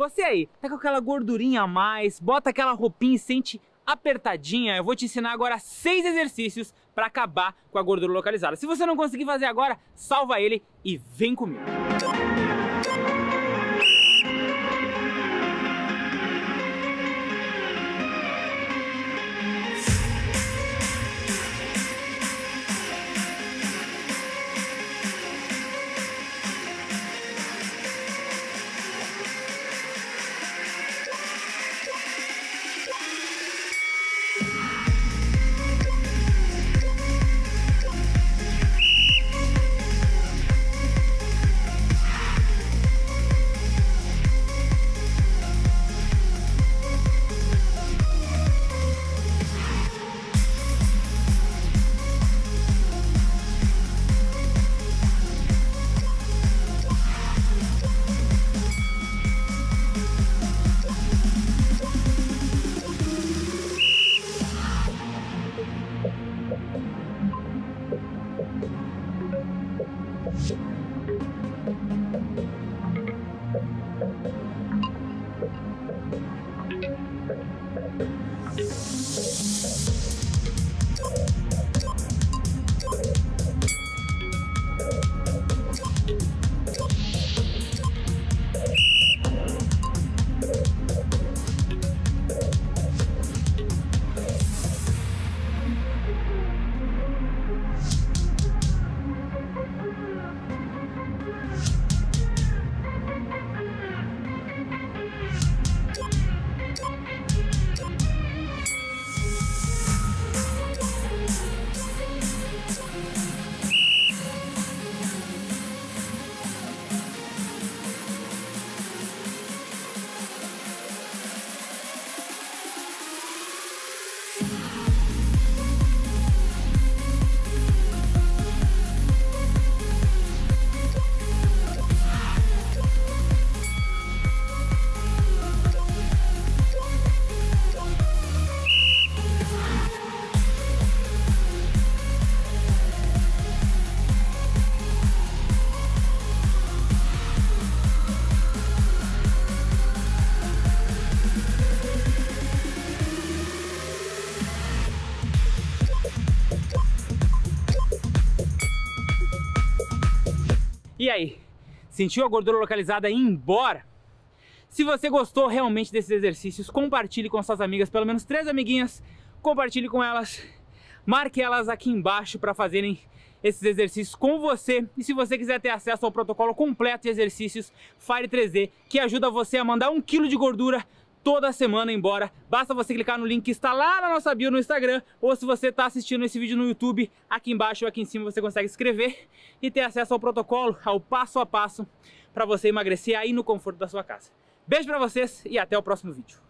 Você aí, tá com aquela gordurinha a mais, bota aquela roupinha e sente apertadinha, eu vou te ensinar agora seis exercícios para acabar com a gordura localizada. Se você não conseguir fazer agora, salva ele e vem comigo. 思。E aí, sentiu a gordura localizada embora? Se você gostou realmente desses exercícios, compartilhe com suas amigas, pelo menos três amiguinhas, compartilhe com elas, marque elas aqui embaixo para fazerem esses exercícios com você. E se você quiser ter acesso ao protocolo completo de exercícios Fire 3D, que ajuda você a mandar um quilo de gordura toda semana embora. Basta você clicar no link que está lá na nossa bio no Instagram, ou se você está assistindo esse vídeo no YouTube, aqui embaixo ou aqui em cima você consegue escrever e ter acesso ao protocolo, ao passo a passo, para você emagrecer aí no conforto da sua casa. Beijo para vocês e até o próximo vídeo.